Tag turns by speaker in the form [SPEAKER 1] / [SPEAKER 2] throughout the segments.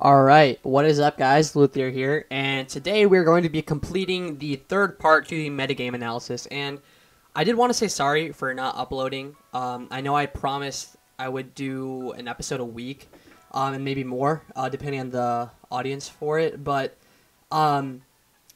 [SPEAKER 1] All right, what is up, guys? Luthier here, and today we're going to be completing the third part to the metagame analysis. And I did want to say sorry for not uploading. Um, I know I promised I would do an episode a week, um, and maybe more, uh, depending on the audience for it. But um,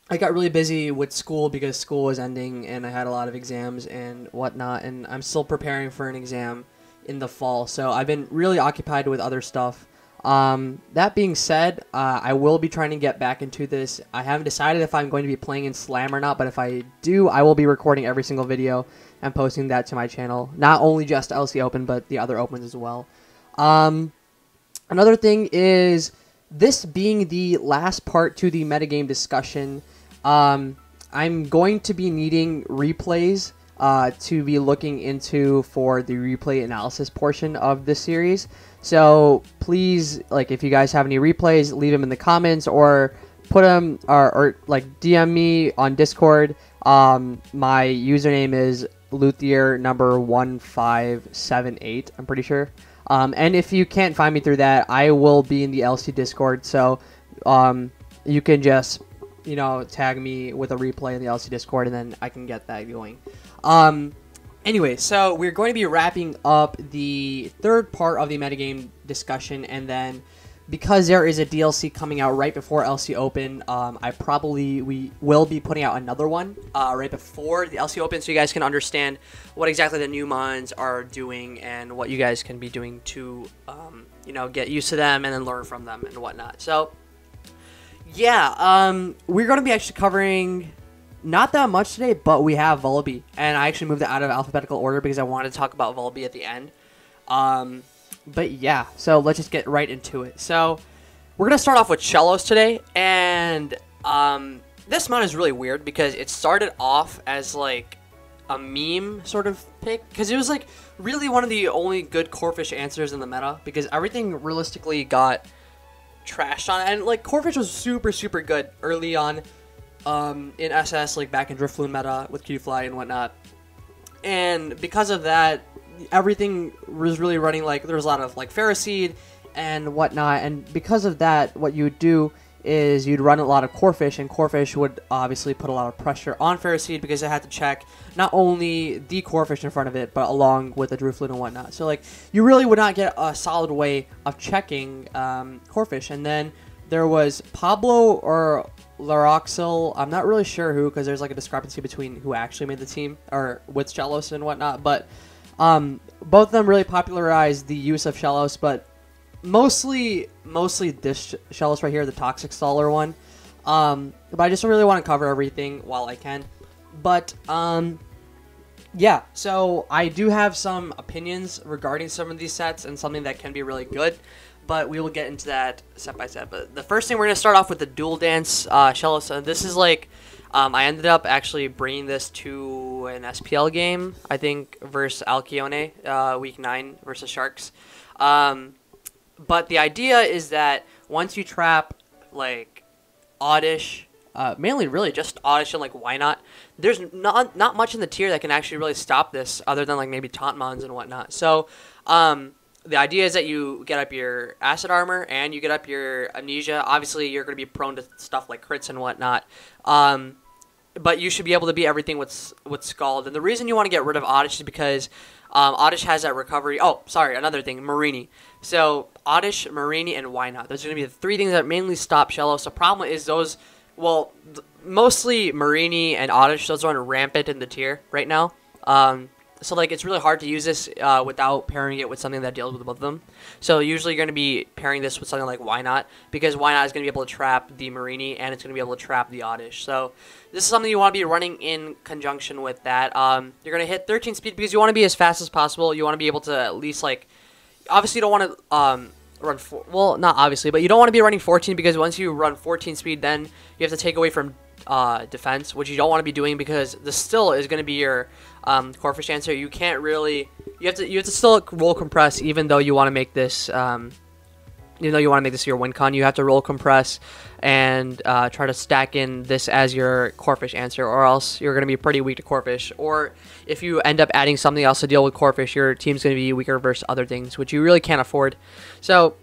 [SPEAKER 1] I got really busy with school because school was ending, and I had a lot of exams and whatnot. And I'm still preparing for an exam in the fall, so I've been really occupied with other stuff. Um, that being said, uh, I will be trying to get back into this. I haven't decided if I'm going to be playing in Slam or not, but if I do, I will be recording every single video and posting that to my channel. Not only just LC Open, but the other opens as well. Um, another thing is this being the last part to the metagame discussion, um, I'm going to be needing replays uh, to be looking into for the replay analysis portion of this series. So please, like, if you guys have any replays, leave them in the comments or put them or, or like DM me on Discord. Um, my username is Luthier number one five seven eight. I'm pretty sure. Um, and if you can't find me through that, I will be in the LC Discord. So um, you can just you know tag me with a replay in the LC Discord, and then I can get that going. Um, anyway, so we're going to be wrapping up the third part of the metagame discussion, and then because there is a DLC coming out right before LC Open, um, I probably we will be putting out another one uh, right before the LC Open, so you guys can understand what exactly the new mons are doing and what you guys can be doing to, um, you know, get used to them and then learn from them and whatnot. So, yeah, um, we're going to be actually covering not that much today, but we have Vullaby, and I actually moved it out of alphabetical order because I wanted to talk about Vullaby at the end. Um, but yeah, so let's just get right into it. So we're gonna start off with Shellos today, and um, this mon is really weird because it started off as like a meme sort of pick. Because it was like really one of the only good Corphish answers in the meta because everything realistically got trashed on and like Corphish was super super good early on um, in SS like back in Drifloon meta with Qfly and whatnot. And because of that everything was really running like there was a lot of like Ferroseed and whatnot. And because of that what you would do is you'd run a lot of Corphish, and Corphish would obviously put a lot of pressure on Ferroseed because it had to check not only the Corphish in front of it but along with the Drifloon and whatnot. So like you really would not get a solid way of checking um, Corphish and then there was Pablo or Laroxel. I'm not really sure who because there's like a discrepancy between who actually made the team or with Shellos and whatnot. But um, both of them really popularized the use of Shellos, but mostly mostly this Shellos right here, the Toxic Staller one. Um, but I just really want to cover everything while I can. But um, yeah, so I do have some opinions regarding some of these sets and something that can be really good but we will get into that step by step. But the first thing we're going to start off with the dual dance uh, shell. So this is like, um, I ended up actually bringing this to an SPL game, I think, versus Alcyone, uh, week 9 versus Sharks. Um, but the idea is that once you trap, like, Oddish, uh, mainly really just Oddish and, like, why not? there's not, not much in the tier that can actually really stop this other than, like, maybe Tauntmons and whatnot. So, um, the idea is that you get up your acid armor and you get up your amnesia. Obviously, you're going to be prone to stuff like crits and whatnot. Um, but you should be able to beat everything with with Scald. And the reason you want to get rid of Oddish is because um, Oddish has that recovery. Oh, sorry, another thing, Mareanie. So Oddish, Mareanie, and Wynaut. Those are going to be the three things that mainly stop Shellos. The problem is those, well, mostly Mareanie and Oddish. Those are rampant in the tier right now. Um, so like it's really hard to use this uh, without pairing it with something that deals with both of them. So usually you're going to be pairing this with something like Wynaut, because Wynaut is going to be able to trap the Mareanie and it's going to be able to trap the Oddish. So this is something you want to be running in conjunction with that. Um, you're going to hit 13 speed because you want to be as fast as possible. You want to be able to at least like, obviously you don't want to um, run well not obviously, but you don't want to be running 14 because once you run 14 speed, then you have to take away from uh, defense, which you don't want to be doing because the still is going to be your um, Corphish answer. You can't really you have to you have to still roll compress even though you want to make this um, even though you want to make this your win con. You have to roll compress and uh, try to stack in this as your Corphish answer, or else you're going to be pretty weak to Corphish. Or if you end up adding something else to deal with Corphish, your team's going to be weaker versus other things, which you really can't afford. So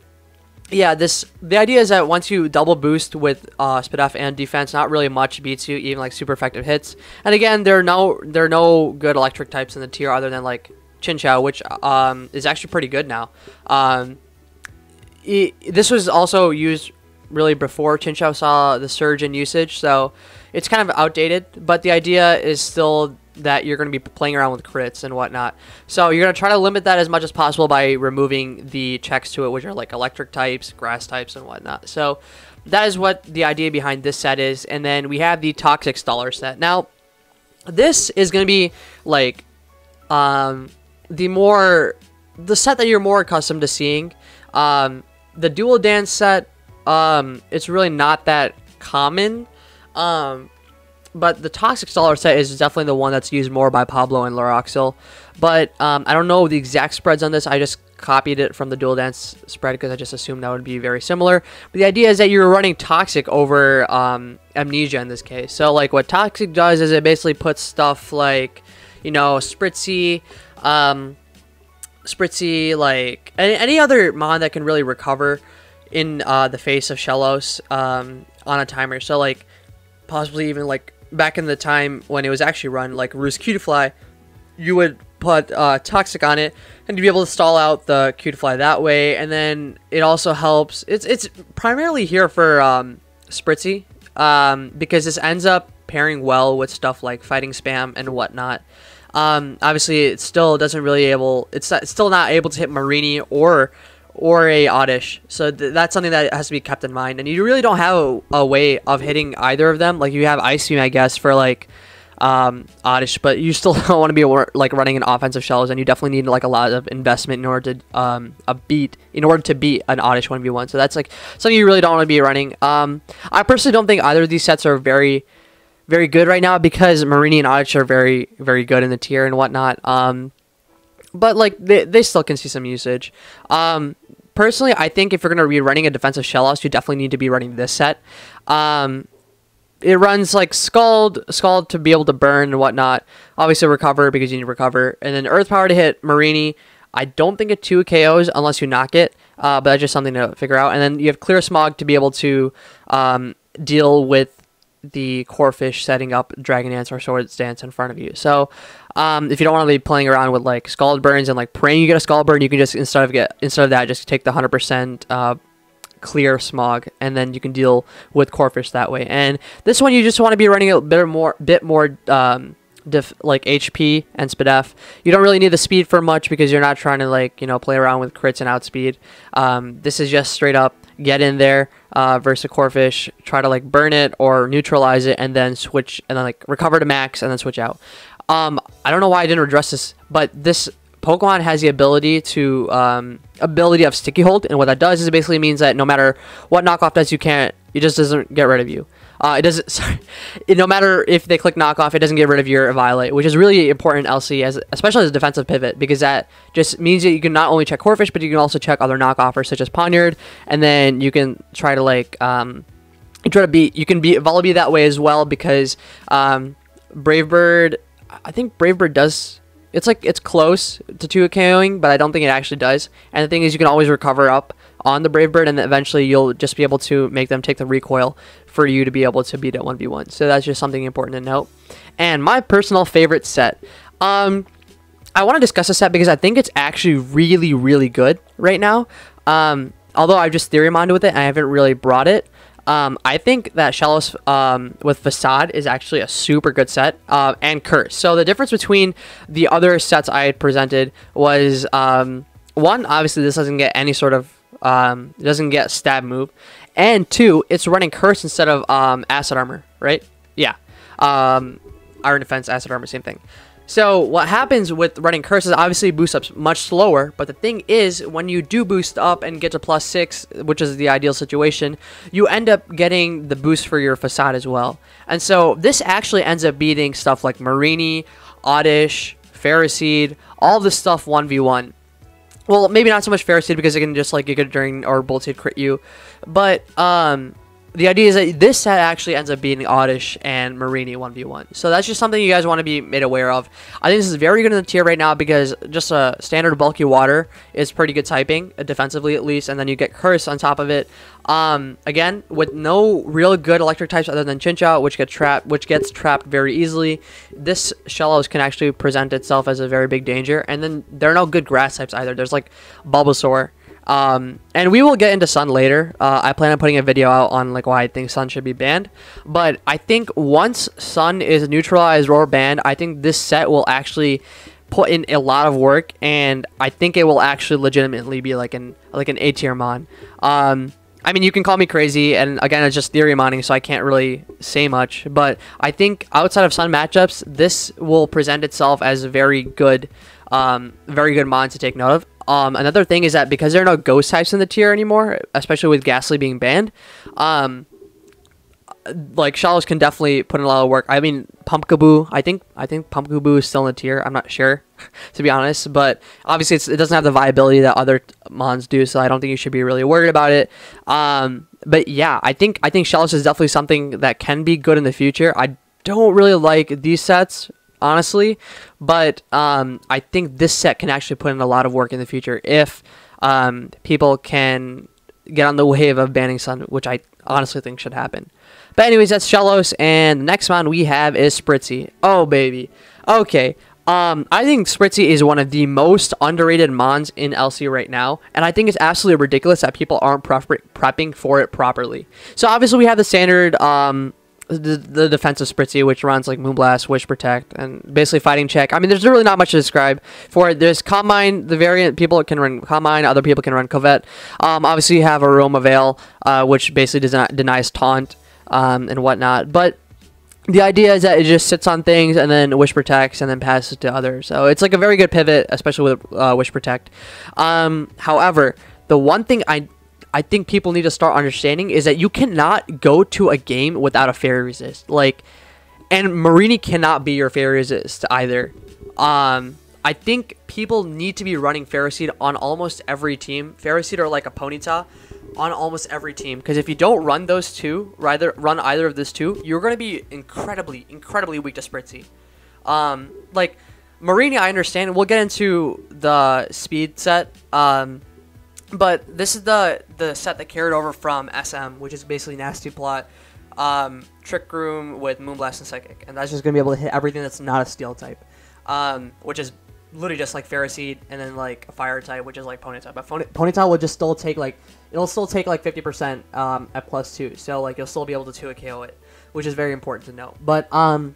[SPEAKER 1] yeah, this the idea is that once you double boost with uh, Spadef and defense, not really much beats you, even like super effective hits. And again, there are no there are no good electric types in the tier other than like Chinchou, which um, is actually pretty good now. Um, it, this was also used really before Chinchou saw the surge in usage, so it's kind of outdated. But the idea is still that you're going to be playing around with crits and whatnot. So you're going to try to limit that as much as possible by removing the checks to it, which are like electric types, grass types, and whatnot. So that is what the idea behind this set is. And then we have the Toxic Staller set. Now, this is going to be like um, the more the set that you're more accustomed to seeing. Um, the Dual Dance set, um, it's really not that common. Um, but the Toxic Staller set is definitely the one that's used more by Pablo and Laroxil. But um, I don't know the exact spreads on this. I just copied it from the Dual Dance spread because I just assumed that would be very similar. But the idea is that you're running Toxic over um, Amnesia in this case. So like what Toxic does is it basically puts stuff like, you know, Spritzee, um, Spritzee, like any, any other mon that can really recover in uh, the face of Shellos um, on a timer. So like possibly even like back in the time when it was actually run, like Roost Cutiefly, you would put uh, Toxic on it, and you'd be able to stall out the Cutiefly that way. And then it also helps. It's it's primarily here for um, Spritzee, um, because this ends up pairing well with stuff like Fighting Spam and whatnot. Um, obviously, it still doesn't really able. It's, it's still not able to hit Mareanie or or a Oddish. So th that's something that has to be kept in mind. And you really don't have a, a, way of hitting either of them. Like you have Ice Beam, I guess, for like um, Oddish, but you still don't want to be like running an offensive shells, and you definitely need like a lot of investment in order to um, a beat in order to beat an Oddish one v one. So that's like something you really don't want to be running. Um, I personally don't think either of these sets are very very good right now because Mareanie and Oddish are very very good in the tier and whatnot. Um, but like they, they still can see some usage. Um, personally, I think if you're going to be running a defensive Shellos, you definitely need to be running this set. Um, it runs like Scald, Scald to be able to burn and whatnot. Obviously, recover because you need to recover. And then Earth Power to hit Mareanie. I don't think it 2 KOs unless you knock it, uh, but that's just something to figure out. And then you have Clear Smog to be able to um, deal with the Corphish setting up Dragon Dance or Sword Dance in front of you. So um, if you don't want to be playing around with like Scald Burns and like praying you get a Scald Burn, you can just instead of get instead of that just take the hundred percent uh, clear smog and then you can deal with Corphish that way. And this one you just want to be running a bit more bit more um, Def, like HP and Spadef. You don't really need the speed for much because you're not trying to like you know play around with crits and outspeed. Um, this is just straight up get in there uh, versus a Corphish, try to like burn it or neutralize it, and then switch and then like recover to max and then switch out. Um, I don't know why I didn't address this, but this Pokemon has the ability to um, ability of sticky hold, and what that does is it basically means that no matter what knockoff does, you can't. It just doesn't get rid of you. Uh, it doesn't. Sorry, it, no matter if they click knockoff, it doesn't get rid of your Violate, which is really important in LC, as especially as a defensive pivot, because that just means that you can not only check Corphish, but you can also check other knockoffers such as Pawniard, and then you can try to like um, try to beat. You can beat Vullaby that way as well because um, Brave Bird. I think Brave Bird does. It's like it's close to two KOing, but I don't think it actually does. And the thing is, you can always recover up on the Brave Bird, and eventually you'll just be able to make them take the recoil for you to be able to beat it 1v1. So that's just something important to note. And my personal favorite set. Um, I want to discuss a set because I think it's actually really, really good right now. Um, although I've just theory mined with it, I haven't really brought it. Um, I think that Shellos um, with Facade is actually a super good set, uh, and Curse. So the difference between the other sets I had presented was um, one, obviously this doesn't get any sort of um, it doesn't get stab move, and two, it's running curse instead of um, acid armor, right? Yeah. Um, iron defense, acid armor, same thing. So what happens with running curse is obviously boost up much slower, but the thing is, when you do boost up and get to plus six, which is the ideal situation, you end up getting the boost for your facade as well. And so this actually ends up beating stuff like Mareanie, Oddish, Ferroseed, all this stuff 1v1. Well, maybe not so much Ferroseed because it can just like Giga Drain or Bolt crit you, but um, the idea is that this set actually ends up being Oddish and Mareanie 1v1. So that's just something you guys want to be made aware of. I think this is very good in the tier right now because just a standard bulky water is pretty good typing, uh, defensively at least, and then you get Curse on top of it. Um, again, with no real good electric types other than Chinchou, which gets trapped, which gets trapped very easily, this Shellos can actually present itself as a very big danger. And then there are no good grass types either. There's like Bulbasaur, um, and we will get into Sun later. Uh, I plan on putting a video out on like why I think Sun should be banned. But I think once Sun is neutralized or banned, I think this set will actually put in a lot of work, and I think it will actually legitimately be like an like an A tier mon. Um, I mean, you can call me crazy, and again, it's just theory mining, so I can't really say much. But I think outside of Sun matchups, this will present itself as a very good, um, very good mon to take note of. Um, another thing is that because there are no ghost types in the tier anymore, especially with Gastly being banned, um, like Shellos can definitely put in a lot of work. I mean, Pumpkaboo, I think I think Pumpkaboo is still in the tier. I'm not sure, to be honest, but obviously it doesn't have the viability that other mons do, so I don't think you should be really worried about it. Um, but yeah, I think I think Shellos is definitely something that can be good in the future. I don't really like these sets honestly. But um, I think this set can actually put in a lot of work in the future if um, people can get on the wave of banning Sun, which I honestly think should happen. But anyways, that's Shellos, and the next one we have is Spritzee. Oh, baby. Okay. Um, I think Spritzee is one of the most underrated mons in LC right now, and I think it's absolutely ridiculous that people aren't prepping for it properly. So obviously we have the standard um, the, the defensive Spritzee, which runs like Moonblast, Wish Protect, and basically fighting check. I mean, there's really not much to describe for it. There's Calm Mind, the variant, people can run Calm Mind, other people can run Covet. Um, obviously, you have Aroma Veil, uh, which basically does not, denies Taunt um, and whatnot. But the idea is that it just sits on things and then Wish Protects and then passes to others. So it's like a very good pivot, especially with uh, Wish Protect. Um, however, the one thing I I think people need to start understanding is that you cannot go to a game without a fairy resist. Like, and Mareanie cannot be your fairy resist either. Um, I think people need to be running Ferroseed on almost every team. Ferroseed or like a Ponyta on almost every team. Because if you don't run those two, rather run either of those two, you're going to be incredibly, incredibly weak to Spritzee. Um, like, Mareanie, I understand. We'll get into the speed set. Um, but this is the the set that carried over from SM, which is basically Nasty Plot, um, Trick Room with Moonblast and Psychic, and that's just gonna be able to hit everything that's not a Steel type, um, which is literally just like Ferroseed, and then like a Fire type, which is like Ponyta. But Ponyta will just still take like it'll still take like 50% um, at plus two, so like you'll still be able to 2 a KO it, which is very important to know. But um,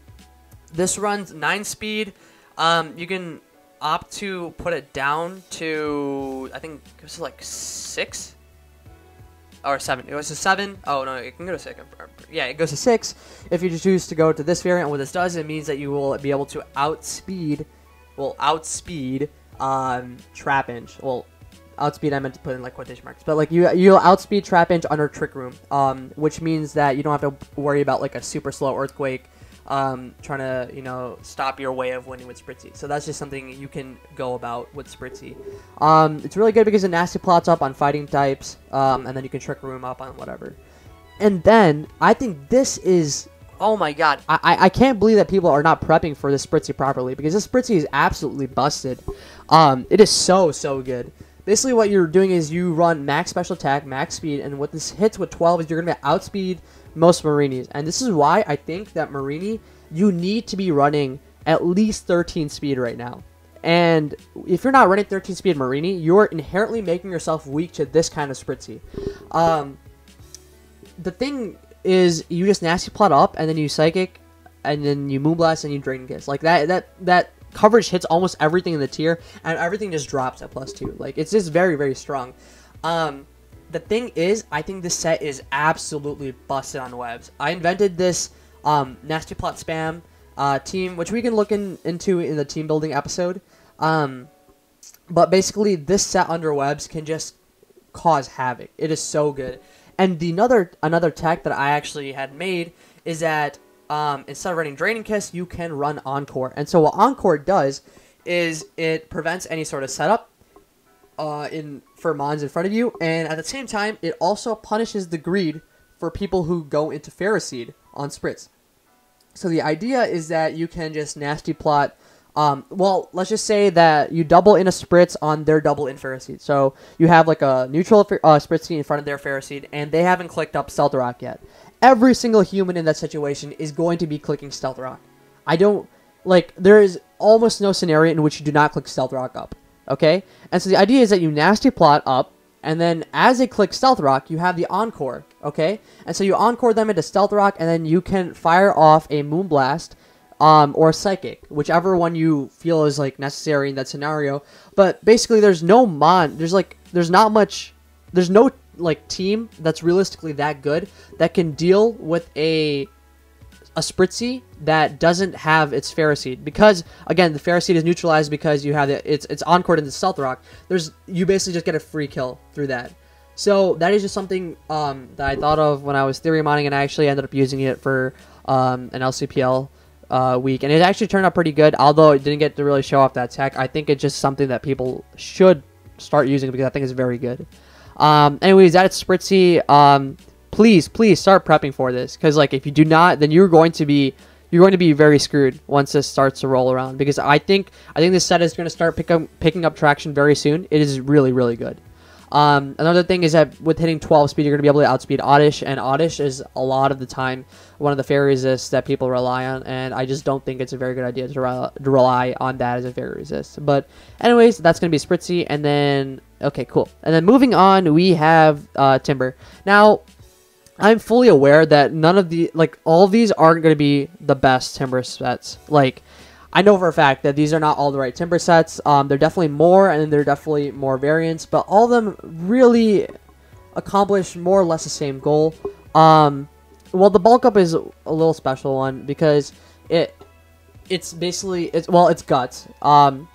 [SPEAKER 1] this runs nine speed. Um, you can opt to put it down to I think it was like six or seven. It was a seven. Oh no, it can go to six. Yeah, it goes to six. If you choose to go to this variant, what this does, it means that you will be able to outspeed, well, outspeed um, Trapinch. Well, outspeed I meant to put in like quotation marks, but like you you'll outspeed Trapinch under Trick Room, um, which means that you don't have to worry about like a super slow Earthquake um, trying to you know stop your way of winning with Spritzee. So that's just something you can go about with Spritzee. Um, it's really good because it nasty plots up on fighting types, um, and then you can trick room up on whatever. And then I think this is oh my god, I I can't believe that people are not prepping for this Spritzee properly because this Spritzee is absolutely busted. Um, it is so so good. Basically, what you're doing is you run max special attack, max speed, and what this hits with 12 is you're gonna be outspeed most Mareanies. And this is why I think that Mareanie, you need to be running at least 13 speed right now. And if you're not running 13 speed Mareanie, you're inherently making yourself weak to this kind of Spritzee. Um, the thing is, you just nasty plot up, and then you Psychic, and then you Moonblast, and you Draining Kiss. Like, that, that, that coverage hits almost everything in the tier, and everything just drops at plus two. Like, it's just very, very strong. Um, the thing is, I think this set is absolutely busted on webs. I invented this um, nasty plot spam uh, team, which we can look in, into in the team building episode. Um, but basically, this set under webs can just cause havoc. It is so good. And the another another tech that I actually had made is that um, instead of running Draining Kiss, you can run Encore. And so what Encore does is it prevents any sort of setup uh, in for mons in front of you, and at the same time, it also punishes the greed for people who go into Ferroseed on Spritz. So the idea is that you can just nasty plot. Um, well, let's just say that you double in a Spritz on their double in Ferroseed. So you have like a neutral uh, Spritz in front of their Ferroseed, and they haven't clicked up Stealth Rock yet. Every single human in that situation is going to be clicking Stealth Rock. I don't like there is almost no scenario in which you do not click Stealth Rock up. Okay, and so the idea is that you nasty plot up, and then as they click Stealth Rock, you have the Encore. Okay, and so you Encore them into Stealth Rock, and then you can fire off a Moonblast. Um, or psychic, whichever one you feel is like necessary in that scenario. But basically, there's no mon. There's like there's not much. There's no like team that's realistically that good that can deal with a a Spritzee that doesn't have its Ferroseed because again the Ferroseed is neutralized because you have the, it's it's Encore into the Stealth Rock. There's you basically just get a free kill through that. So that is just something um, that I thought of when I was theory mining, and I actually ended up using it for um, an LCPL uh, week, and it actually turned out pretty good. Although it didn't get to really show off that tech, I think it's just something that people should start using because I think it's very good. Um, anyways, that's Spritzee. Um, please, please start prepping for this because like if you do not, then you're going to be you're going to be very screwed once this starts to roll around because I think I think this set is going to start pick up, picking up traction very soon. It is really really good. Um, another thing is that with hitting 12 speed, you're going to be able to outspeed Oddish, and Oddish is a lot of the time one of the fairy resists that people rely on, and I just don't think it's a very good idea to, re- to rely on that as a fairy resist. But anyways, that's going to be Spritzee, and then, okay, cool. And then moving on, we have uh, Timburr. Now, I'm fully aware that none of the like all these aren't going to be the best Timburr sets. Like I know for a fact that these are not all the right Timburr sets. Um, they're definitely more, and they're definitely more variants, but all of them really accomplish more or less the same goal. Um, well, the bulk up is a little special one because it it's basically it's well it's guts. Um,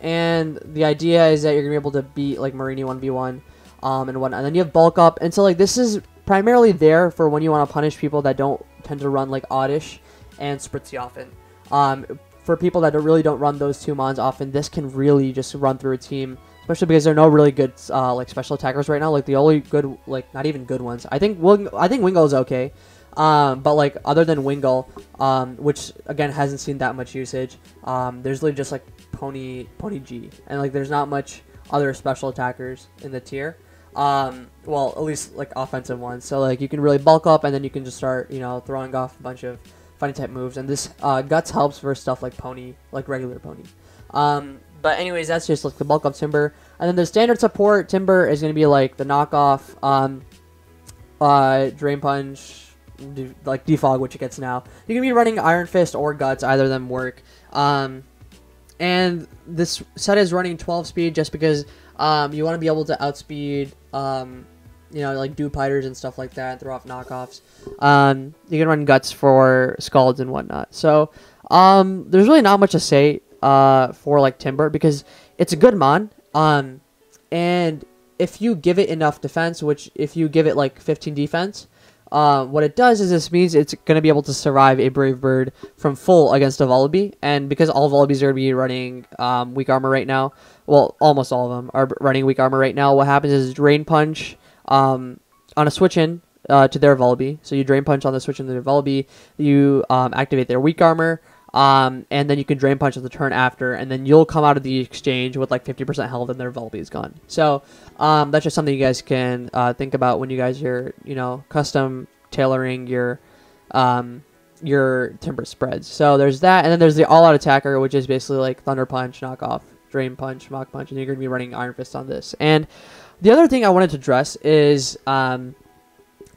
[SPEAKER 1] and the idea is that you're gonna be able to beat like Mareanie one v one, um, and whatnot. And then you have bulk up, and so like this is primarily there for when you want to punish people that don't tend to run like Oddish and Spritzee often. Um, for people that really don't run those two mons often, this can really just run through a team, especially because there are no really good uh, like special attackers right now. Like the only good, like not even good ones. I think Wing, I think Wingull is okay, um, but like other than Wingull, um, which again hasn't seen that much usage, um, there's literally just like Pony Pony G, and like there's not much other special attackers in the tier. Um, well, at least like offensive ones. So like you can really bulk up, and then you can just start, you know, throwing off a bunch of funny type moves. And this uh, guts helps for stuff like pony, like regular pony. Um, but anyways, that's just like the bulk up Timburr. And then the standard support Timburr is gonna be like the knockoff, um, uh, drain punch, like defog, which it gets now. You can be running Iron Fist or Guts, either of them work. Um, and this set is running 12 speed just because um, you want to be able to outspeed, um, you know, like Dewpiders and stuff like that, throw off knockoffs. Um, you can run guts for Scalds and whatnot. So um, there's really not much to say uh, for like Timburr because it's a good mon. Um, and if you give it enough defense, which if you give it like 15 defense, uh, what it does is this means it's going to be able to survive a Brave Bird from full against a Vullaby, and because all Vullabies are going to be running um, weak armor right now, well, almost all of them are running weak armor right now, what happens is Drain Punch um, on a switch in uh, to their Vullaby, so you Drain Punch on the switch in to their Vullaby, you um, activate their weak armor, um, and then you can drain punch at the turn after, and then you'll come out of the exchange with like 50% health and their Vullaby is gone. So um, that's just something you guys can uh, think about when you guys are, you know, custom tailoring your um, your Timburr spreads. So there's that, and then there's the all-out attacker, which is basically like Thunder Punch, Knockoff, Drain Punch, Mach Punch, and you're going to be running Iron Fist on this. And the other thing I wanted to address is um,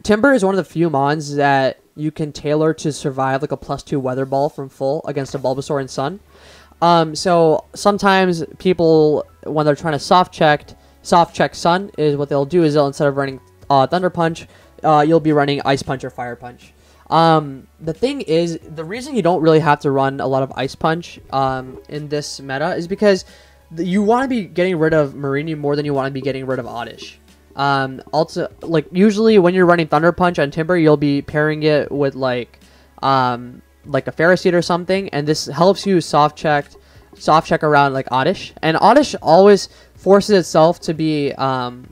[SPEAKER 1] Timburr is one of the few mons that you can tailor to survive like a plus two weather ball from full against a Bulbasaur and Sun. Um, so sometimes people, when they're trying to soft check, soft check Sun, is what they'll do is they'll instead of running uh, Thunder Punch, uh, you'll be running Ice Punch or Fire Punch. Um, the thing is, the reason you don't really have to run a lot of Ice Punch um, in this meta is because you want to be getting rid of Mareanie more than you want to be getting rid of Oddish. Um, also, like usually when you're running Thunder Punch on Timburr, you'll be pairing it with like, um, like a Ferroseed or something, and this helps you soft check, soft check around like Oddish. And Oddish always forces itself to be, um,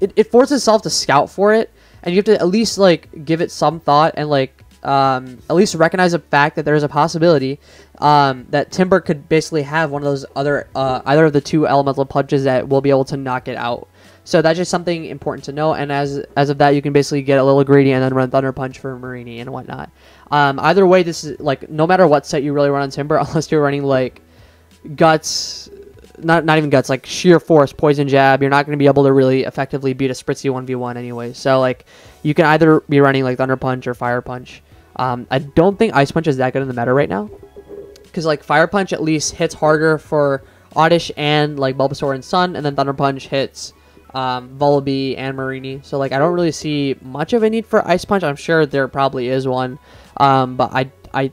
[SPEAKER 1] it, it forces itself to scout for it, and you have to at least like give it some thought and like um, at least recognize the fact that there is a possibility um, that Timburr could basically have one of those other uh, either of the two elemental punches that will be able to knock it out. So that's just something important to know. And as as of that, you can basically get a little greedy and then run Thunder Punch for Mareanie and whatnot. Um, either way, this is like no matter what set you really run on Timburr, unless you're running like Guts, not not even Guts, like Sheer Force, Poison Jab, you're not going to be able to really effectively beat a v one anyway. So like you can either be running like Thunder Punch or Fire Punch. Um, I don't think Ice Punch is that good in the meta right now, because like Fire Punch at least hits harder for Oddish and like Bulbasaur and Sun, and then Thunder Punch hits um, Vullaby and Mareanie. So like I don't really see much of a need for Ice Punch. I'm sure there probably is one, um, but I I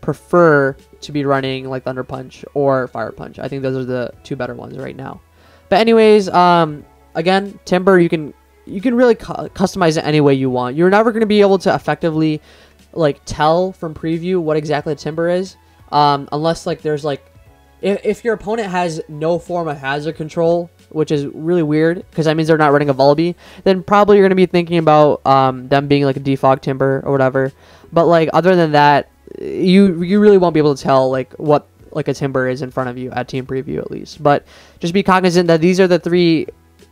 [SPEAKER 1] prefer to be running like Thunder Punch or Fire Punch. I think those are the two better ones right now. But anyways, um, again, Timburr, you can you can really cu- customize it any way you want. You're never going to be able to effectively like tell from preview what exactly the Timburr is, um, unless like there's like if, if your opponent has no form of hazard control, which is really weird because that means they're not running a Vullaby, then probably you're gonna be thinking about um, them being like a defog Timburr or whatever. But like other than that, you you really won't be able to tell like what like a Timburr is in front of you at team preview at least. But just be cognizant that these are the three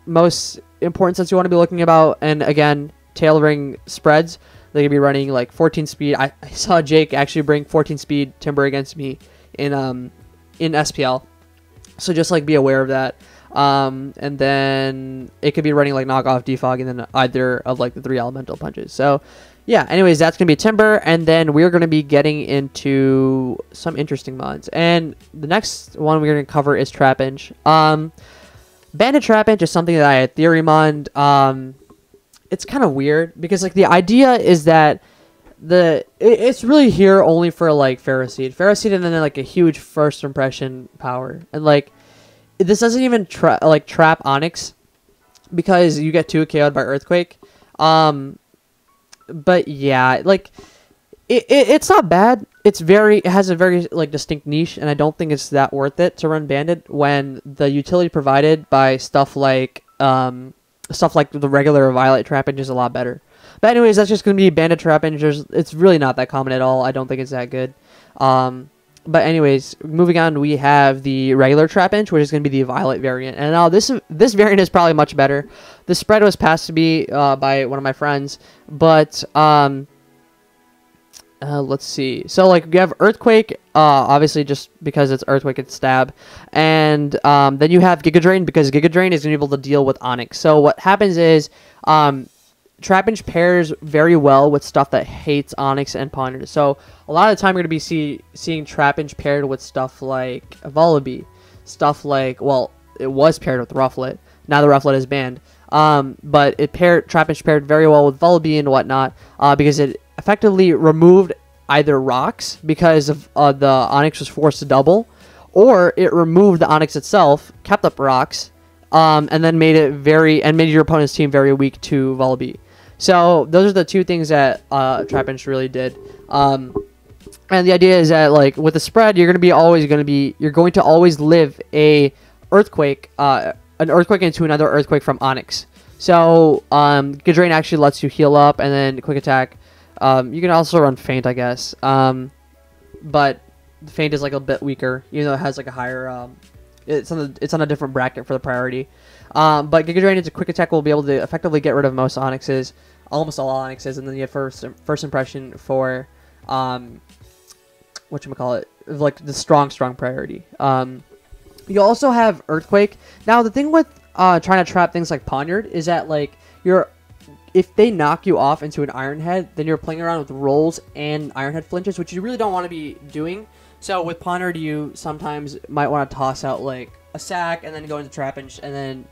[SPEAKER 1] most important sets you want to be looking about. And again, tailoring spreads. They could be running like 14 speed. I, I saw Jake actually bring 14 speed Timburr against me in um in SPL. So just like be aware of that. Um, and then it could be running like knockoff defog and then either of like the three elemental punches. So yeah, anyways, that's gonna be Timburr, and then we're gonna be getting into some interesting mods. And the next one we're gonna cover is Trapinch. Um, Banded Trapinch is something that I had theory mod. Um, it's kind of weird because like the idea is that the it, it's really here only for like Ferroseed, Ferroseed, and then like a huge first impression power, and like this doesn't even tra- like trap Onix because you get two KO'd by Earthquake. Um, but yeah, like it, it, it's not bad. It's very it has a very like distinct niche, and I don't think it's that worth it to run Banded when the utility provided by stuff like um stuff like the regular Violet Trapinch is a lot better. But anyways, that's just gonna be Banded Trapinch. It's really not that common at all. I don't think it's that good. Um, but anyways, moving on, we have the regular Trapinch, which is going to be the Violet variant. And now this this variant is probably much better. The spread was passed to me uh, by one of my friends, but um, uh, let's see. So like you have Earthquake, uh, obviously just because it's Earthquake, it's Stab, and um, then you have Giga Drain because Giga Drain is going to be able to deal with Onix. So what happens is um, Trapinch pairs very well with stuff that hates Onix and Ponder. So a lot of the time you're going to be see, seeing Trapinch paired with stuff like Vullaby, stuff like well, it was paired with Rufflet. Now the Rufflet is banned. Um, but it paired Trapinch paired very well with Vullaby and whatnot uh, because it effectively removed either rocks because of uh, the Onix was forced to double, or it removed the Onix itself, kept up rocks, um, and then made it very and made your opponent's team very weak to Vullaby. So those are the two things that uh, Trapinch really did. Um, and the idea is that like with the spread, you're gonna be always gonna be you're going to always live a earthquake, uh, an earthquake into another earthquake from Onix. So um, Giga Drain actually lets you heal up, and then quick attack. Um, you can also run Feint, I guess. Um, but Feint is like a bit weaker, even though it has like a higher. Um, it's on the, it's on a different bracket for the priority. Um, but Giga Drain into quick attack will be able to effectively get rid of most Onixes, almost all Onixes, and then you have first first impression for um, what you call it, like the strong strong priority. Um, you also have Earthquake. Now the thing with uh, trying to trap things like Pawniard is that like you're if they knock you off into an Iron Head, then you're playing around with rolls and Iron Head flinches, which you really don't want to be doing. So with Pawniard, you sometimes might want to toss out like a sack and then go into trap and then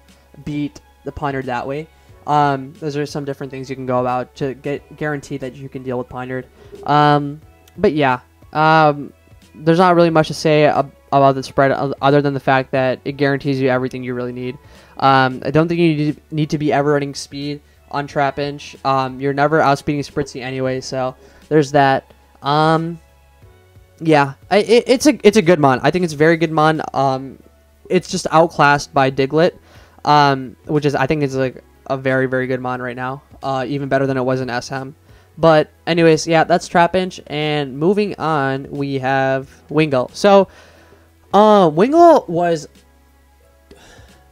[SPEAKER 1] beat the Pawniard that way. Um, those are some different things you can go about to get guarantee that you can deal with Pawniard. Um, but yeah, um, there's not really much to say ab- about the spread other than the fact that it guarantees you everything you really need. Um, I don't think you need to be ever running speed on Trapinch. Um, you're never outspeeding Spritzee anyway, so there's that. Um, yeah, I, it, it's a it's a good mon. I think it's a very good mon. Um, it's just outclassed by Diglett, um, which is I think is like a very very good mon right now. Uh, even better than it was in SM. But anyways, yeah, that's Trapinch. And moving on, we have Wingull. So, um, Wingull was,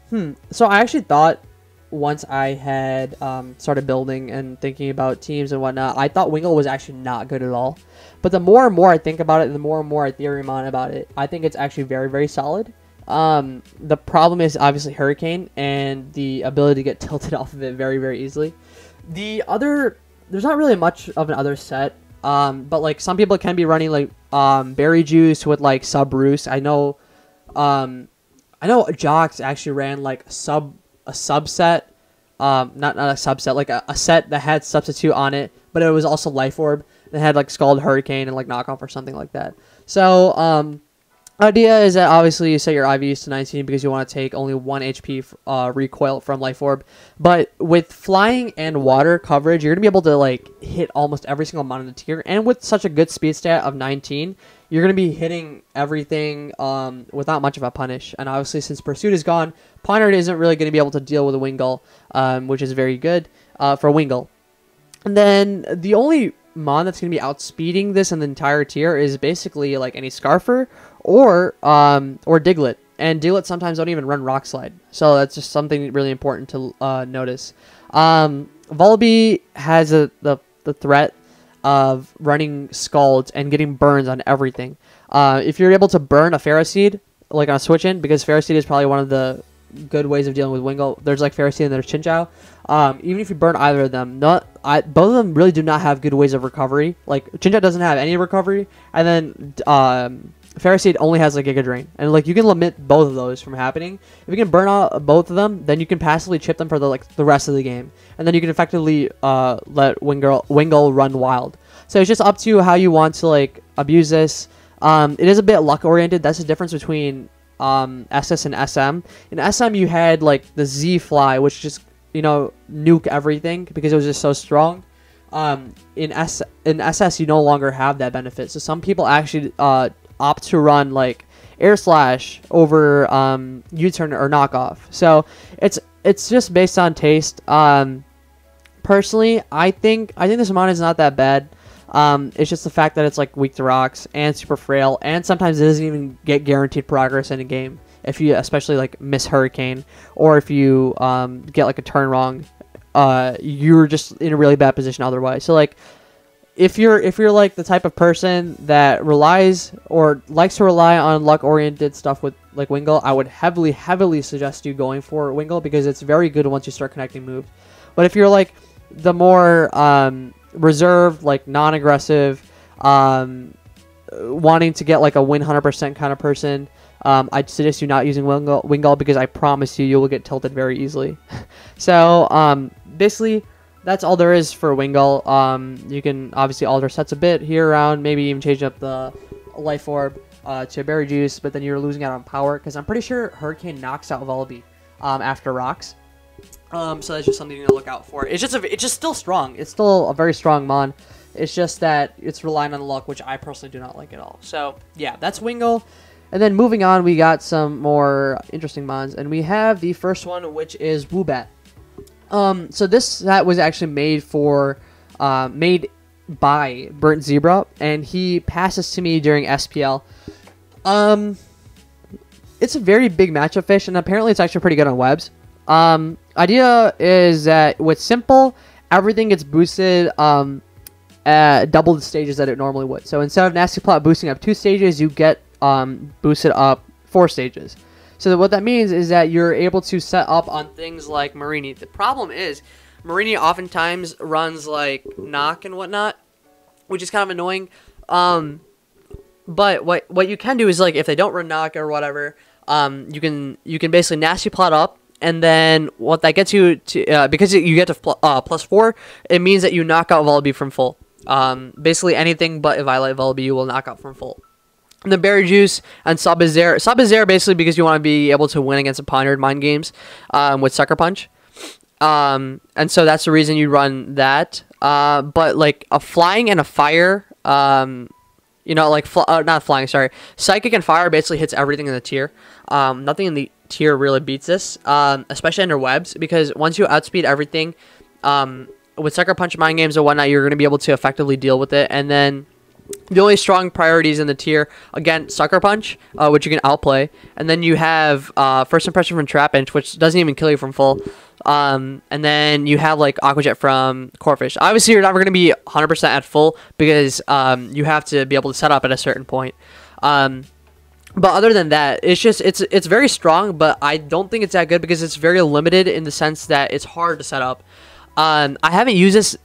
[SPEAKER 1] hmm. So I actually thought once I had um, started building and thinking about teams and whatnot, I thought Wingull was actually not good at all. But the more and more I think about it, the more and more I theory on about it, I think it's actually very, very solid. Um, the problem is obviously Hurricane and the ability to get tilted off of it very, very easily. The other, there's not really much of an other set. Um, but like some people can be running like um, berry juice with like sub roost. I know, um, I know Jocks actually ran like sub a subset, um, not not a subset, like a, a set that had substitute on it, but it was also life orb that had like Scald Hurricane and like knockoff or something like that. So um, idea is that obviously you set your IVs to 19 because you want to take only one HP uh, recoil from Life Orb. But with flying and water coverage, you're gonna be able to like hit almost every single mon tier. And with such a good speed stat of 19, you're gonna be hitting everything um, without much of a punish. And obviously, since Pursuit is gone, Pawniard isn't really gonna be able to deal with a Wingull, um, which is very good uh, for Wingull. And then the only mon that's going to be outspeeding this in the entire tier is basically like any Scarfer or um, or Diglett. And Diglett sometimes don't even run Rock Slide. So that's just something really important to uh, notice. Um, Vullaby has a, the, the threat of running Scalds and getting burns on everything. Uh, if you're able to burn a Ferroseed, like on a switch in, because Ferroseed is probably one of the good ways of dealing with Wingull. There's like Ferroseed and there's Chinchou. Um, even if you burn either of them, not I, both of them really do not have good ways of recovery. Like Chinchou doesn't have any recovery, and then um, Ferroseed only has like Giga Drain, and like you can limit both of those from happening. If you can burn out both of them, then you can passively chip them for the like the rest of the game, and then you can effectively uh, let Wingull Wingull run wild. So it's just up to you how you want to like abuse this. Um, it is a bit luck oriented. That's the difference between um, SS and SM. In SM, you had like the Z Fly, which just you know nuke everything because it was just so strong. Um, in S in SS, you no longer have that benefit. So some people actually uh, opt to run like air slash over um, U-turn or knockoff. So it's it's just based on taste. Um, personally, I think I think this mon is not that bad. Um, it's just the fact that it's like weak to rocks and super frail, and sometimes it doesn't even get guaranteed progress in a game. If you especially like miss Hurricane, or if you um, get like a turn wrong, uh, you're just in a really bad position otherwise. So like if you're if you're like the type of person that relies or likes to rely on luck oriented stuff with like Wingull, I would heavily heavily suggest you going for Wingull because it's very good once you start connecting moves. But if you're like the more um, reserved, like non-aggressive, um, wanting to get like a win 100% kind of person, um, I'd suggest you not using Wingull because I promise you, you will get tilted very easily. so um, basically that's all there is for Wingull. Um, you can obviously alter sets a bit here around, maybe even change up the Life Orb uh, to Berry Juice, but then you're losing out on power, because I'm pretty sure Hurricane knocks out Vullaby um, after Rocks. Um, so that's just something to look out for. It's just a, it's just still strong. It's still a very strong mon. It's just that it's relying on luck, which I personally do not like at all. So yeah, that's Wingull. And then moving on, we got some more interesting mons, and we have the first one, which is Woobat. Um, so this set was actually made for, uh, made by Burnt Zebra, and he passes to me during SPL. Um, it's a very big matchup fish, and apparently it's actually pretty good on webs. Um, idea is that with simple, everything gets boosted um, at double the stages that it normally would. So instead of Nasty Plot boosting up two stages, you get um, boosted up four stages. So what that means is that you're able to set up on things like Mareanie. The problem is, Mareanie oftentimes runs like knock and whatnot, which is kind of annoying. Um, but what what you can do is like if they don't run knock or whatever, um, you can you can basically nasty plot up, and then what that gets you to uh, because you get to pl- uh, plus four, it means that you knock out Vullaby from full. Um, basically anything but Violet Vullaby you will knock out from full the berry juice and is there basically because you want to be able to win against the Pawniard mind games um, with sucker punch. Um, and so that's the reason you run that. Uh, but like a flying and a fire, um, you know, like fl- uh, not flying, sorry, psychic and fire basically hits everything in the tier. Um, nothing in the tier really beats this, um, especially under webs, because once you outspeed everything, um, with Sucker Punch mind games and whatnot, you're going to be able to effectively deal with it. And then the only strong priorities in the tier again sucker punch uh, which you can outplay. And then you have uh, first impression from trapinch which doesn't even kill you from full. Um, and then you have like aquajet from corphish obviously you're never going to be 100% at full because um, you have to be able to set up at a certain point. Um, but other than that it's just it's it's very strong but i don't think it's that good because it's very limited in the sense that it's hard to set up. Um, i haven't used this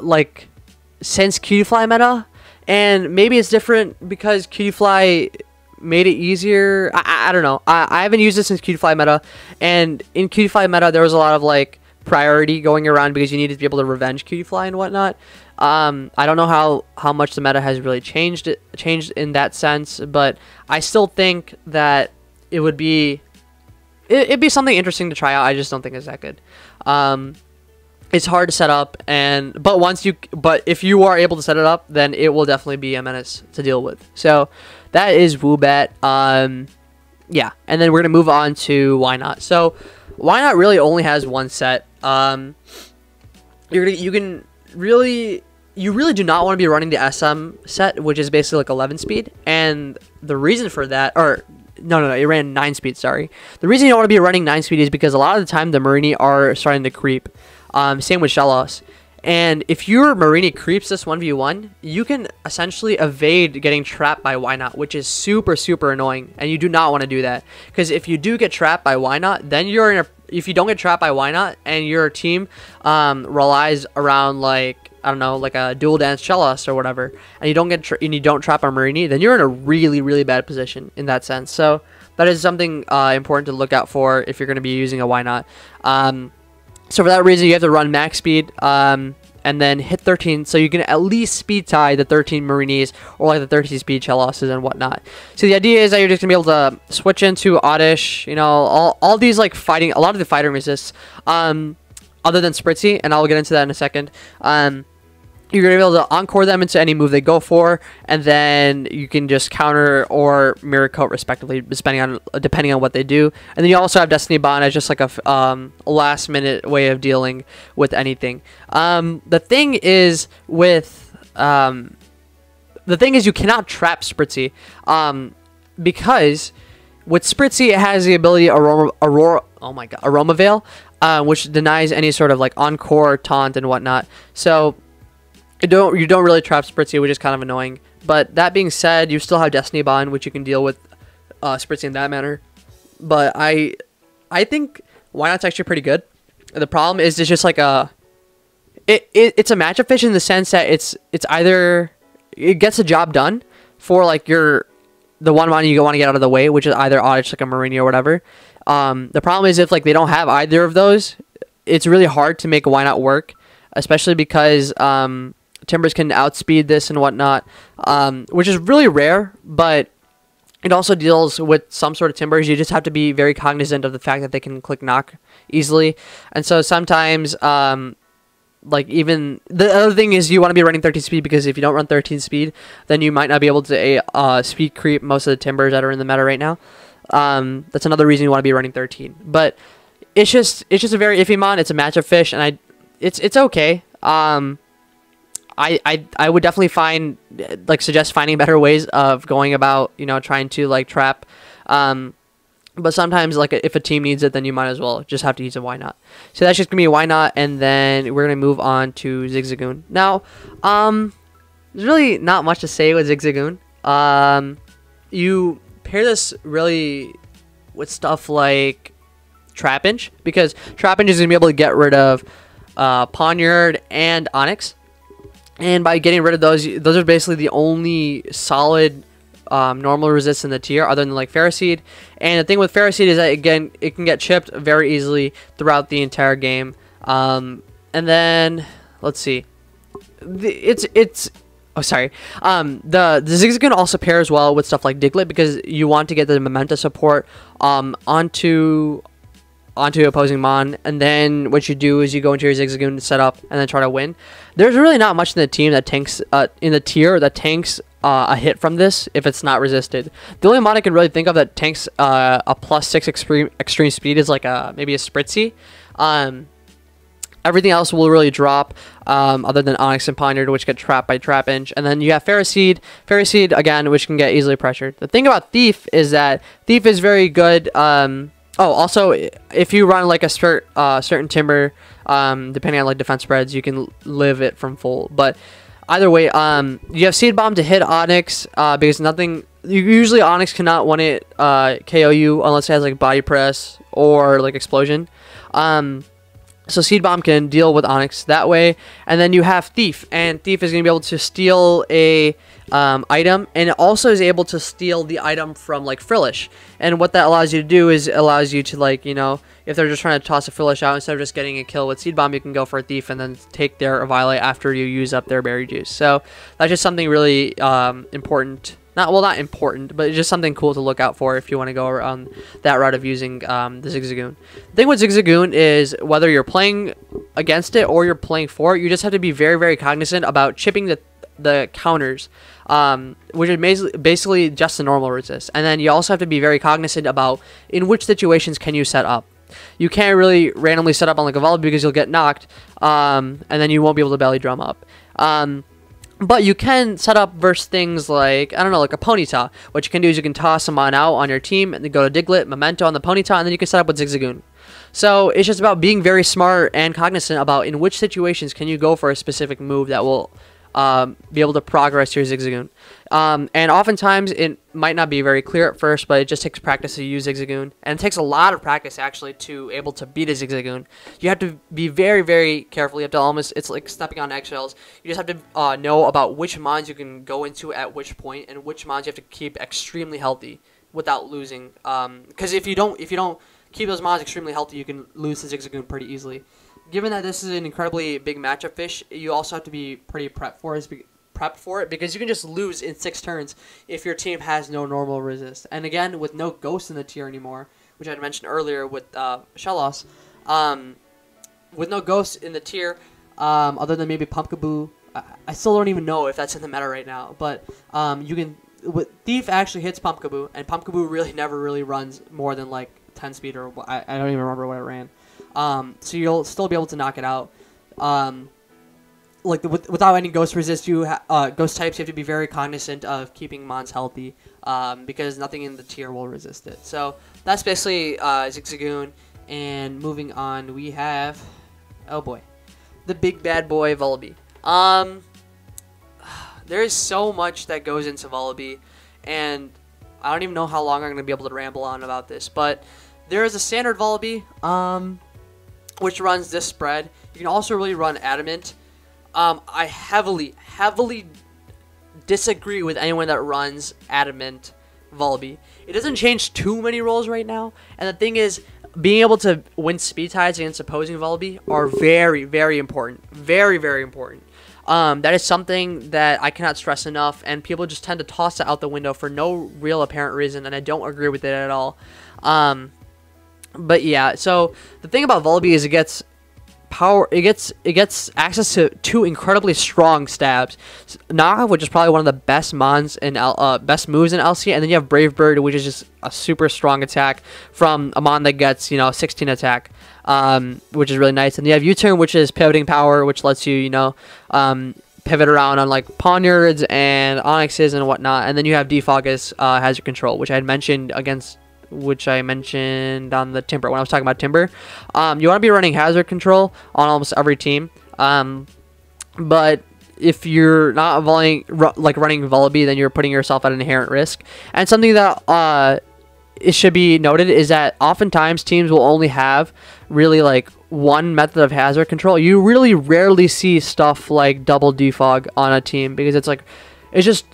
[SPEAKER 1] like since Cutiefly meta and maybe it's different because Cutiefly made it easier. I, I don't know. I, I haven't used it since Cutiefly meta, and in Cutiefly meta there was a lot of like priority going around because you needed to be able to revenge Cutiefly and whatnot. Um, I don't know how, how much the meta has really changed changed in that sense, but I still think that it would be it, would be something interesting to try out. I just don't think it's that good. Um, it's hard to set up and but once you but if you are able to set it up then it will definitely be a menace to deal with so that is woobat um yeah and then we're gonna move on to Wynaut so Wynaut really only has one set um you're gonna you can really you really do not want to be running the sm set which is basically like 11 speed and the reason for that or no, no, no, it ran 9 speed, sorry. The reason you don't want to be running 9 speed is because a lot of the time the Mareanie are starting to creep. Um, same with Shellos. And if your Mareanie creeps this 1v1, you can essentially evade getting trapped by Wynaut, which is super, super annoying. And you do not want to do that. Because if you do get trapped by Wynaut, then you're in a... If you don't get trapped by Wynaut, and your team um, relies around like I don't know, like a dual dance Shellos or whatever, and you don't get and you don't trap a Mareanie, then you're in a really really bad position in that sense. So that is something uh, important to look out for if you're going to be using a Wynaut. Um, so for that reason, you have to run max speed um, and then hit 13 so you can at least speed tie the 13 Mareanies or like the 13 speed Shellosses and whatnot. So the idea is that you're just to be able to switch into Oddish, you know, all, all these like fighting, a lot of the fighting resists, um, other than Spritzee, and I'll get into that in a second. Um, you're going to be able to encore them into any move they go for, and then you can just counter or mirror coat respectively, depending on depending on what they do. And then you also have Destiny Bond as just like a um, last minute way of dealing with anything. Um, the thing is with um, the thing is you cannot trap Spritzee um, because with Spritzee it has the ability Aurora, Aurora oh my god Aroma Veil, uh, which denies any sort of like encore taunt and whatnot. So you don't you don't really trap Spritzee, which is kind of annoying. But that being said, you still have Destiny Bond, which you can deal with uh, Spritzee in that manner. But I I think Wynaut's actually pretty good. The problem is it's just like a it, it it's a matchup fish in the sense that it's it's either it gets the job done for like your the one one you want to get out of the way, which is either Oddish like a Mareanie or whatever. Um, the problem is if like they don't have either of those, it's really hard to make a Wynaut work, especially because um, Timburrs can outspeed this and whatnot, um, which is really rare, but it also deals with some sort of Timburrs. You just have to be very cognizant of the fact that they can click knock easily. And so sometimes, um, like even the other thing is you want to be running 13 speed because if you don't run 13 speed, then you might not be able to uh, speed creep most of the Timburrs that are in the meta right now. Um, that's another reason you want to be running 13. But it's just it's just a very iffy mon. It's a matchup fish, and I it's it's okay. Um, I, I I would definitely find like suggest finding better ways of going about you know trying to like trap um but sometimes like if a team needs it then you might as well just have to use a not? so that's just gonna be a not, and then we're gonna move on to zigzagoon. Now um there's really not much to say with zigzagoon. Um you pair this really with stuff like trapinch because trapinch is gonna be able to get rid of uh, Pawniard and Onix and by getting rid of those, those are basically the only solid um, normal resist in the tier other than like Ferroseed. And the thing with Ferroseed is that, again, it can get chipped very easily throughout the entire game. Um, and then, let's see. The, it's, it's, oh, sorry. Um, the, the Zigzagoon also pairs well with stuff like Diglett because you want to get the Memento support um, onto onto opposing Mon, and then what you do is you go into your Zigzagoon setup and then try to win. There's really not much in the team that tanks uh, in the tier that tanks uh, a hit from this if it's not resisted. The only mod I can really think of that tanks uh, a plus six extreme extreme speed is like a maybe a Spritzee. Um, everything else will really drop, um, other than Onix and Pawniard, which get trapped by Trapinch. And then you have Ferroseed, Ferroseed again, which can get easily pressured. The thing about Thief is that Thief is very good. Um, oh, also, if you run like a uh, certain Timburr, um, depending on like defense spreads, you can live it from full. But either way, um, you have Seed Bomb to hit Onix uh, because nothing. Usually, Onix cannot one it uh, KO you unless it has like Body Press or like Explosion. Um, so Seed Bomb can deal with Onix that way, and then you have Thief, and Thief is going to be able to steal a um, item, and it also is able to steal the item from like Frillish. And what that allows you to do is allows you to like you know if they're just trying to toss a Frillish out instead of just getting a kill with Seed Bomb, you can go for a Thief and then take their Violet after you use up their Berry Juice. So that's just something really um, important not well not important but just something cool to look out for if you want to go around that route of using um, the zigzagoon. The thing with zigzagoon is whether you're playing against it or you're playing for it you just have to be very very cognizant about chipping the the counters um, which is basically, just the normal resist and then you also have to be very cognizant about in which situations can you set up. You can't really randomly set up on like a Vullaby because you'll get knocked um, and then you won't be able to belly drum up. Um, but you can set up versus things like, I don't know, like a Ponyta. What you can do is you can toss someone out on your team and then go to Diglett, Memento on the Ponyta, and then you can set up with Zigzagoon. So it's just about being very smart and cognizant about in which situations can you go for a specific move that will um, be able to progress your Zigzagoon. Um, and oftentimes it might not be very clear at first, but it just takes practice to use Zigzagoon. And it takes a lot of practice actually to able to beat a Zigzagoon. You have to be very, very careful. You have to almost, it's like stepping on eggshells. You just have to uh, know about which mons you can go into at which point and which mons you have to keep extremely healthy without losing. Because um, if you don't, if you don't keep those mons extremely healthy, you can lose the Zigzagoon pretty easily given that this is an incredibly big matchup fish, you also have to be pretty prepped for it, prepped for it because you can just lose in six turns if your team has no normal resist. And again, with no ghost in the tier anymore, which I mentioned earlier with uh, Shellos, um, with no ghost in the tier, um, other than maybe Pumpkaboo, I, I, still don't even know if that's in the meta right now. But um, you can, with Thief actually hits Pumpkaboo, and Pumpkaboo really never really runs more than like 10 speed or I, I don't even remember what it ran. Um, so you'll still be able to knock it out. Um, like the, with, without any ghost resist, you ha- uh, ghost types you have to be very cognizant of keeping mons healthy um, because nothing in the tier will resist it. So that's basically uh, Zigzagoon. And moving on, we have oh boy, the big bad boy Vullaby. Um, there is so much that goes into Vullaby, and I don't even know how long I'm gonna be able to ramble on about this, but there is a standard Vullaby. Um, which runs this spread. You can also really run Adamant. Um, I heavily, heavily disagree with anyone that runs Adamant Vullaby. It doesn't change too many roles right now, and the thing is, being able to win speed ties against opposing Vullaby are very, very important. Very, very important. Um, that is something that I cannot stress enough, and people just tend to toss it out the window for no real apparent reason, and I don't agree with it at all. Um, but yeah, so the thing about Vullaby is it gets power it gets it gets access to two incredibly strong stabs. Naga, which is probably one of the best mons and uh, best moves in LC, and then you have Brave Bird, which is just a super strong attack from a mon that gets you know 16 attack, um, which is really nice. And you have U-turn, which is pivoting power, which lets you you know um, pivot around on like Pawniards and Onixes and whatnot. And then you have Defog as uh, hazard control, which I had mentioned against which I mentioned on the Timburr when I was talking about Timburr. Um, you want to be running hazard control on almost every team. Um, but if you're not volleying, like running Vullaby, then you're putting yourself at an inherent risk. And something that uh, it should be noted is that oftentimes teams will only have really like one method of hazard control. You really rarely see stuff like double defog on a team because it's like it's just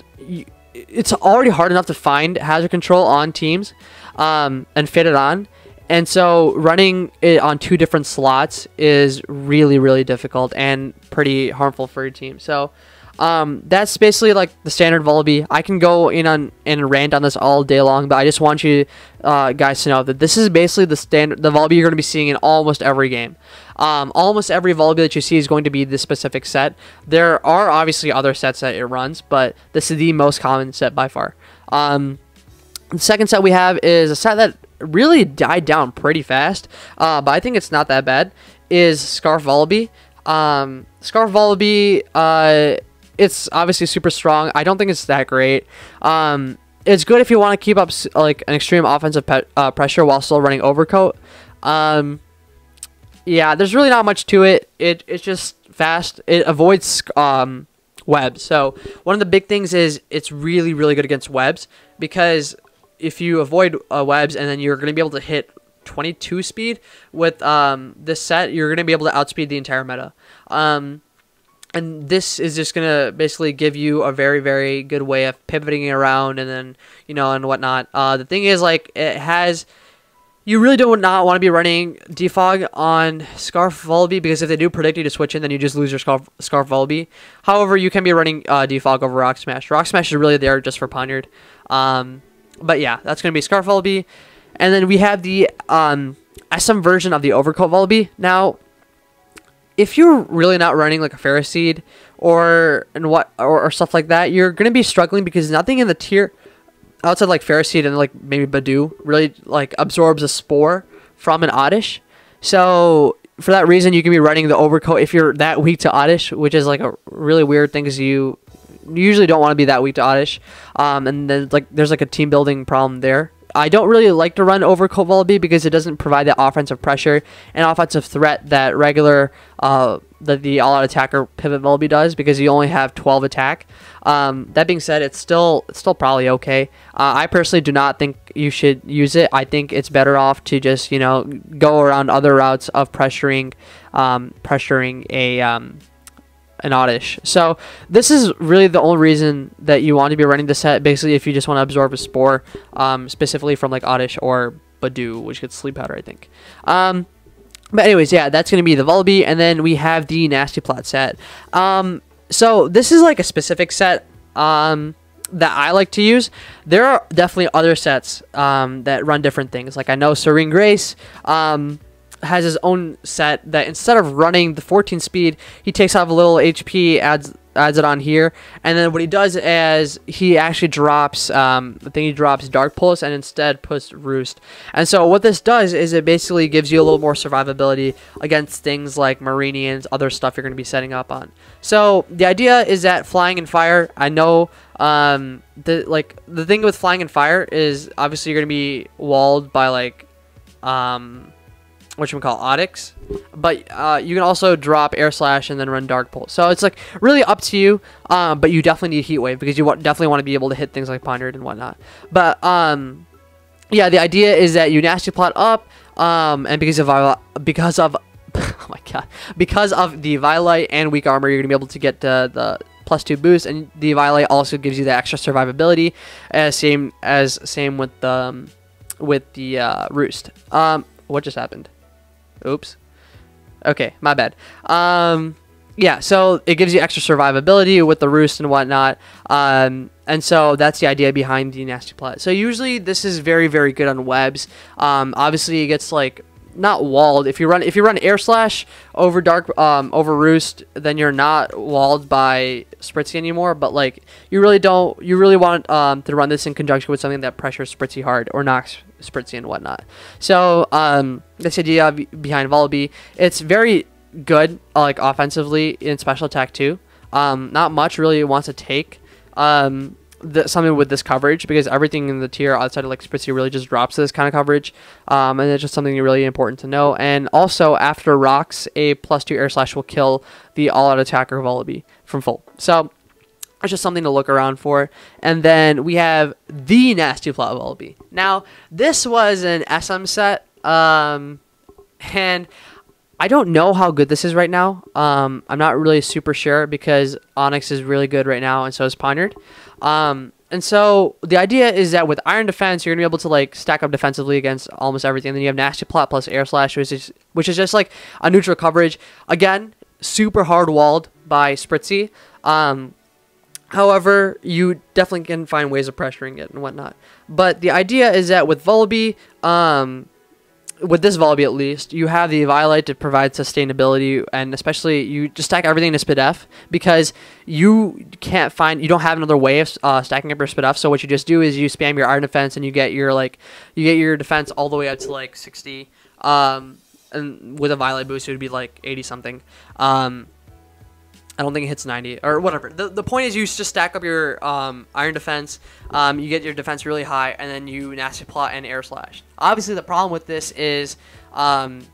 [SPEAKER 1] it's already hard enough to find hazard control on teams um, and fit it on. And so running it on two different slots is really, really difficult and pretty harmful for your team. So Um, that's basically like the standard Vullaby. I can go in on and rant on this all day long, but I just want you uh, guys to know that this is basically the standard the Vullaby you're going to be seeing in almost every game. Um, almost every Vullaby that you see is going to be this specific set. There are obviously other sets that it runs, but this is the most common set by far. Um, the second set we have is a set that really died down pretty fast, uh, but I think it's not that bad. Is Scarf Vullaby. Um, Scarf uh, it's obviously super strong. I don't think it's that great. Um, it's good if you want to keep up like an extreme offensive uh, pressure while still running overcoat. Um, yeah, there's really not much to it. It it's just fast. It avoids um, webs. So one of the big things is it's really really good against webs because if you avoid uh, webs and then you're going to be able to hit 22 speed with um, this set, you're going to be able to outspeed the entire meta. Um, and this is just going to basically give you a very, very good way of pivoting around and then, you know, and whatnot. Uh, the thing is, like, it has. You really do not want to be running defog on Scarf Vullaby because if they do predict you to switch in, then you just lose your Scarf, Scarf Vullaby. However, you can be running uh, defog over Rock Smash. Rock Smash is really there just for Pawniard. Um, but yeah, that's going to be Scarf Vullaby. And then we have the um, SM version of the Overcoat Vullaby. Now, if you're really not running like a Ferroseed or and what or, or stuff like that, you're going to be struggling because nothing in the tier outside like Ferroseed and like maybe Budew really like absorbs a spore from an Oddish. So for that reason, you can be running the Overcoat if you're that weak to Oddish, which is like a really weird thing because you usually don't want to be that weak to Oddish. Um, and then like there's like a team building problem there. I don't really like to run over Vullaby because it doesn't provide that offensive pressure and offensive threat that regular uh, that the all-out attacker pivot Vullaby does because you only have 12 attack. Um, that being said, it's still it's still probably okay. Uh, I personally do not think you should use it. I think it's better off to just you know go around other routes of pressuring um, pressuring a um, an oddish. So this is really the only reason that you want to be running the set. Basically, if you just want to absorb a spore, um, specifically from like oddish or Budew, which gets sleep powder, I think. Um, but anyways, yeah, that's gonna be the Vullaby, and then we have the Nasty Plot set. Um, so this is like a specific set. Um, that I like to use. There are definitely other sets um, that run different things. Like I know Serene Grace um, has his own set that instead of running the 14 speed, he takes off a little HP, adds adds it on here, and then what he does is he actually drops, um, I think he drops Dark Pulse and instead puts Roost. And so what this does is it basically gives you a little more survivability against things like Mareanies, other stuff you're going to be setting up on. So the idea is that flying and fire, I know um, the like the thing with flying and fire is obviously you're going to be walled by like um what you call Onix, but uh, you can also drop Air Slash and then run Dark Pulse. So it's like really up to you, um, but you definitely need Heat Wave because you definitely want to be able to hit things like Pawniard and whatnot. But um, yeah, the idea is that you nasty plot up, um, and because of because of oh my god, because of the Violite and weak armor, you're gonna be able to get uh, the plus two boost, and the Violite also gives you the extra survivability, uh, same as same with the um, with the uh, Roost. Um, what just happened? Oops. Okay, my bad. Um, yeah, so it gives you extra survivability with the roost and whatnot. Um, and so that's the idea behind the nasty plot. So usually this is very, very good on webs. Um, obviously it gets like not walled. If you run if you run air slash over dark um, over roost, then you're not walled by Spritzee anymore. But like you really don't you really want um, to run this in conjunction with something that pressures Spritzee hard or knocks Spritzee and whatnot. So um, this idea behind Vullaby, it's very good like offensively in special attack too. Um, not much really wants to take. Um, the, something with this coverage because everything in the tier outside of like Spritzee really just drops this kind of coverage, um, and it's just something really important to know. And also, after rocks, a plus two air slash will kill the all out attacker Vullaby from full. So it's just something to look around for. And then we have the Nasty Plot Vullaby. Now, this was an SM set, um, and I don't know how good this is right now. Um, I'm not really super sure because Onix is really good right now, and so is Pawniard. Um, and so the idea is that with Iron Defense, you're gonna be able to like stack up defensively against almost everything. And then you have Nasty Plot plus Air Slash, which is which is just like a neutral coverage. Again, super hard walled by Spritzee. Um,
[SPEAKER 2] However, you definitely can find ways of pressuring it and whatnot. But the idea is that with Vullaby, um, with this Vullaby at least, you have the Violite to provide sustainability, and especially you just stack everything to Spadef because you can't find, you don't have another way of uh, stacking up your Spadef. So what you just do is you spam your Iron Defense, and you get your like, you get your defense all the way up to like 60. Um, and with a Violet boost, it would be like 80 something. Um, I don't think it hits 90 or whatever. The, the point is you just stack up your um, iron defense. Um, you get your defense really high, and then you nasty plot and air slash. Obviously, the problem with this is, um,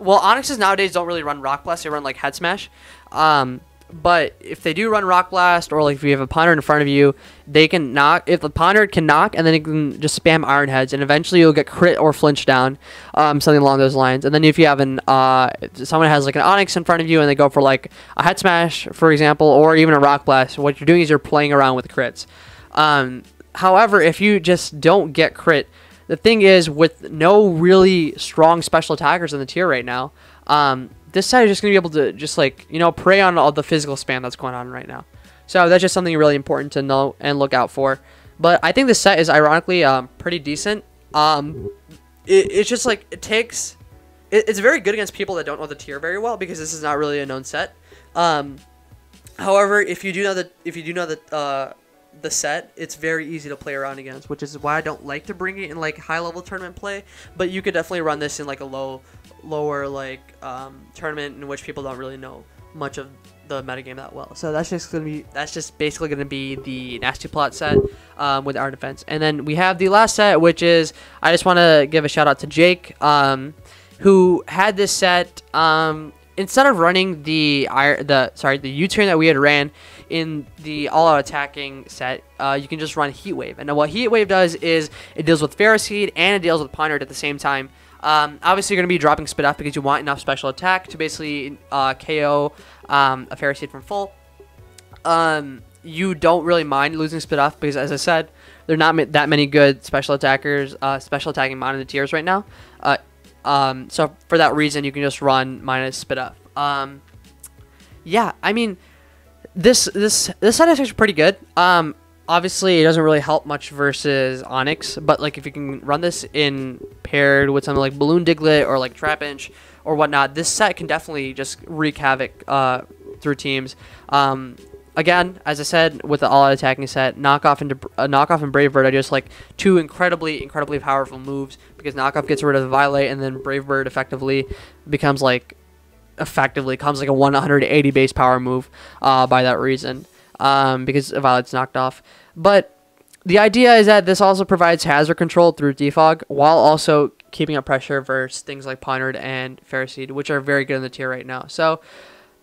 [SPEAKER 2] well, Onixes nowadays don't really run rock blast. They run like head smash. Um, but if they do run Rock Blast, or like if you have a Pawniard in front of you, they can knock. If the Pawniard can knock, and then it can just spam Iron Heads, and eventually you'll get crit or flinch down, um, something along those lines. And then if you have an uh, someone has like an Onix in front of you, and they go for like a Head Smash, for example, or even a Rock Blast, what you're doing is you're playing around with crits. Um, however, if you just don't get crit, the thing is with no really strong special attackers in the tier right now. Um, this side is just going to be able to just like, you know, prey on all the physical spam that's going on right now. So that's just something really important to know and look out for. But I think this set is ironically um, pretty decent. Um, it, it's just like, it takes, it, it's very good against people that don't know the tier very well because this is not really a known set. Um, however, if you do know the, if you do know the, uh, the set, it's very easy to play around against, which is why I don't like to bring it in like high level tournament play. But you could definitely run this in like a low, lower like um, tournament in which people don't really know much of the metagame that well. So that's just gonna be that's just basically gonna be the nasty plot set um, with our defense, and then we have the last set, which is I just want to give a shout out to Jake, um, who had this set. Um, instead of running the the sorry the U-turn that we had ran in the all-out attacking set, uh, you can just run Heat Wave. And what Heat Wave does is it deals with Ferroseed and it deals with Pawniard at the same time. Um, obviously, you're going to be dropping Spadef because you want enough special attack to basically uh, KO um, a Ferroseed from full. Um, you don't really mind losing Spadef because, as I said, there are not that many good special attackers, uh, special attacking tiers right now. Uh, um, so for that reason, you can just run minus Spadef. Um, yeah, I mean, this this this set is actually pretty good. Um, obviously it doesn't really help much versus Onix, but like if you can run this in paired with something like Balloon Diglett or like Trapinch or whatnot, this set can definitely just wreak havoc uh, through teams. Um, again, as I said, with the all-out attacking set, knockoff and uh, knockoff and Brave Bird are just like two incredibly, incredibly powerful moves because knockoff gets rid of the Violate and then Brave Bird effectively becomes like effectively comes like a 180 base power move uh, by that reason um, because Violet's knocked off. But the idea is that this also provides hazard control through defog while also keeping up pressure versus things like Pondered and Ferroseed, which are very good in the tier right now. So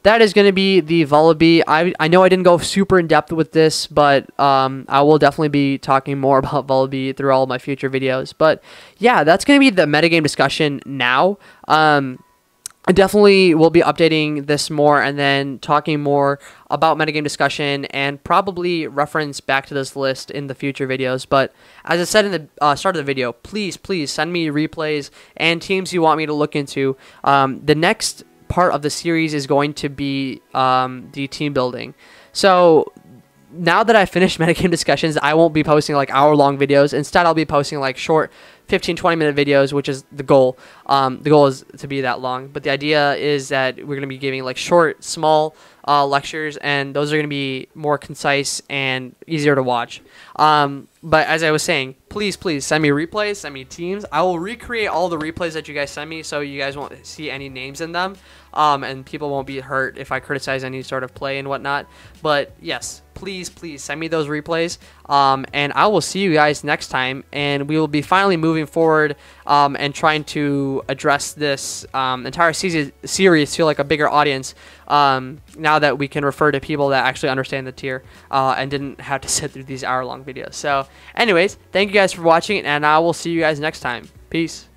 [SPEAKER 2] that is going to be the Vullaby. I, I know I didn't go super in depth with this, but um, I will definitely be talking more about Vullaby through all my future videos. But yeah, that's going to be the metagame discussion now. Um, I definitely will be updating this more and then talking more about metagame discussion and probably reference back to this list in the future videos. But as I said in the uh, start of the video, please, please send me replays and teams you want me to look into. Um, the next part of the series is going to be um, the team building. So now that I finished metagame discussions, I won't be posting like hour long videos. Instead, I'll be posting like short 15, 20 minute videos, which is the goal. Um, the goal is to be that long. But the idea is that we're going to be giving like short, small uh, lectures, and those are going to be more concise and easier to watch. Um, but as I was saying, please, please send me replays, send me teams. I will recreate all the replays that you guys send me so you guys won't see any names in them. Um, and people won't be hurt if I criticize any sort of play and whatnot. But yes, please, please send me those replays. Um, and I will see you guys next time. And we will be finally moving forward um, and trying to address this um, entire series to like a bigger audience. Um, now that we can refer to people that actually understand the tier uh, and didn't have to sit through these hour long videos. So, anyways, thank you guys for watching, and I will see you guys next time. Peace.